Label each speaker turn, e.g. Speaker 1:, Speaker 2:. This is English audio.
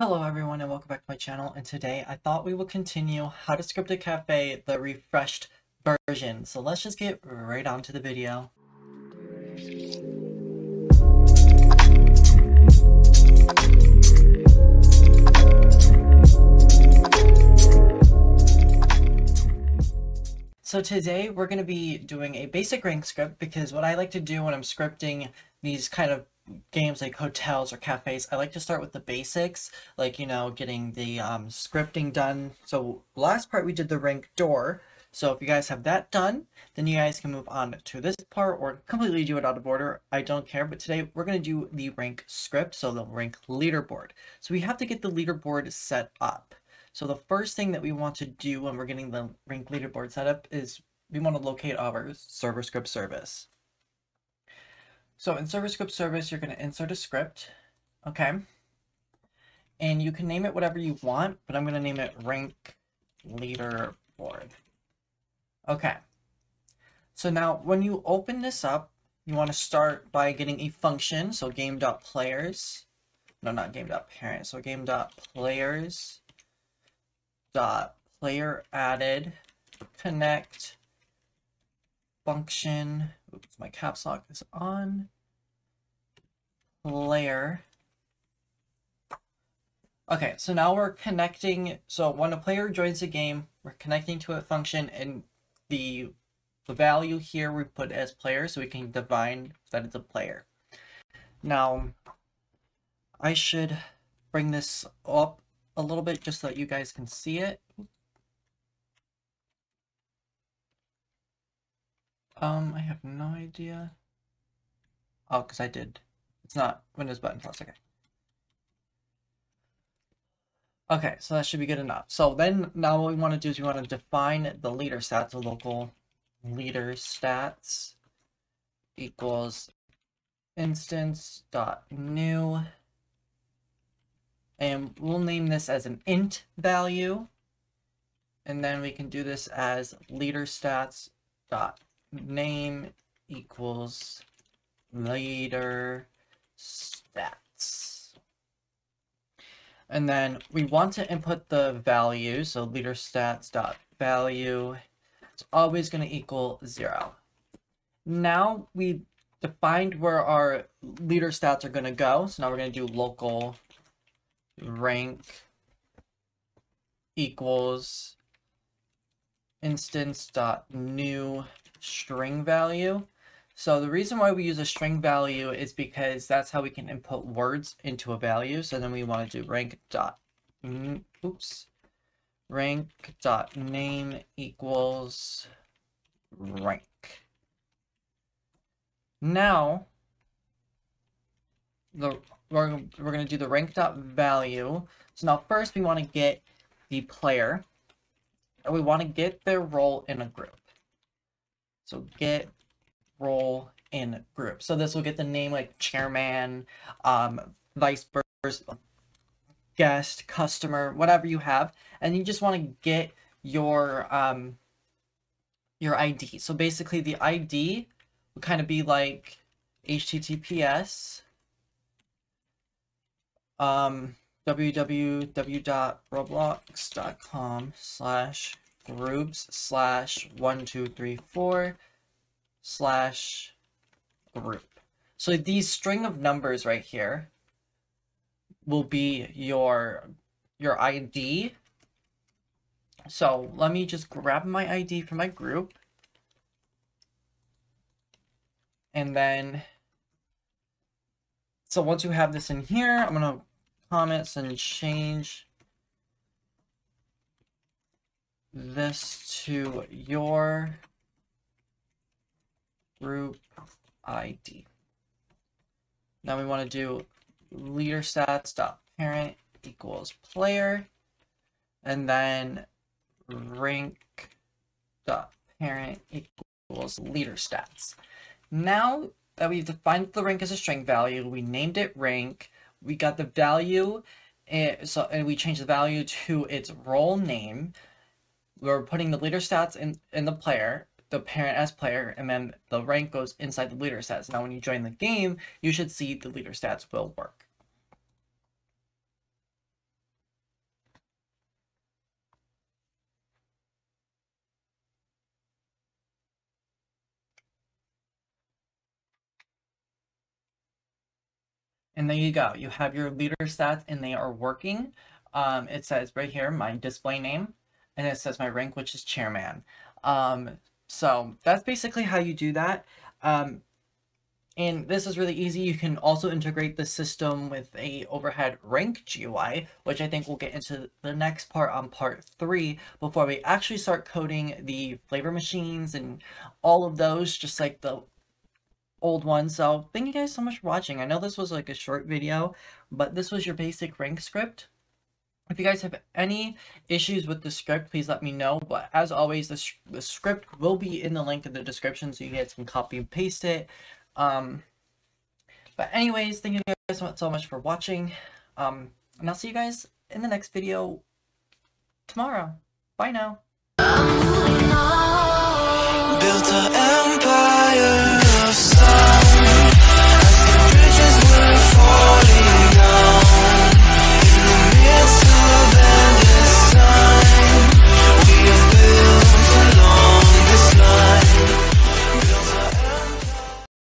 Speaker 1: Hello everyone and welcome back to my channel and today I thought we would continue How to Script a Cafe, the refreshed version. So let's just get right on to the video. So today we're going to be doing a basic rank script because what I like to do when I'm scripting these kind of games like hotels or cafes, I like to start with the basics, like, you know, getting the um, scripting done. So last part we did the rank door. So if you guys have that done, then you guys can move on to this part or completely do it out of order. I don't care, but today we're going to do the rank script, so the rank leaderboard. So we have to get the leaderboard set up. So the first thing that we want to do when we're getting the rank leaderboard set up is we want to locate our server script service. So in server script service, you're going to insert a script, okay? And you can name it whatever you want, but I'm going to name it rank leaderboard. Okay. So now when you open this up, you want to start by getting a function. So game.players, no, not game.parent. So game.players dot player added connect function oops my caps lock is on. Player okay so now we're connecting so when a player joins a game we're connecting to a function and the the value here we put as player so we can define that it's a player. Now I should bring this up a little bit just so that you guys can see it. Um, I have no idea. Oh, because I did. It's not Windows button plus, okay. Okay, so that should be good enough. So then now what we want to do is we want to define the leader stats, the local leader stats equals instance dot new and we'll name this as an int value. And then we can do this as leader stats dot name equals leader stats. And then we want to input the value, so leader stats dot value. It's always going to equal zero. Now we defined where our leader stats are going to go. So now we're going to do local rank equals instance dot new string value. So the reason why we use a string value is because that's how we can input words into a value. So then we want to do rank dot oops rank dot name equals rank. Now the we're, we're going to do the rank dot value. So now first we want to get the player. And we want to get their role in a group. So get role in group. So this will get the name like chairman, um, vice versa, guest, customer, whatever you have. And you just want to get your um, your ID. So basically the ID would kind of be like HTTPS um, www.roblox.com slash groups slash one two three four slash group. So these string of numbers right here will be your your ID. So let me just grab my ID from my group. And then so once you have this in here, I'm going to comments and change this to your group ID. Now we want to do leader stats dot parent equals player and then rank dot parent equals leader stats. Now that we've defined the rank as a string value. We named it rank. We got the value, and eh, so and we changed the value to its role name we're putting the leader stats in, in the player, the parent as player, and then the rank goes inside the leader stats. Now, when you join the game, you should see the leader stats will work. And there you go. You have your leader stats and they are working. Um, it says right here, my display name and it says my rank, which is chairman. Um, so that's basically how you do that. Um, and this is really easy. You can also integrate the system with a overhead rank GUI, which I think we'll get into the next part on part three before we actually start coding the flavor machines and all of those, just like the old ones. So thank you guys so much for watching. I know this was like a short video, but this was your basic rank script. If you guys have any issues with the script, please let me know. But as always, the, the script will be in the link in the description so you guys can copy and paste it. Um, but anyways, thank you guys so much for watching. Um, and I'll see you guys in the next video tomorrow. Bye now. Built an empire of stars.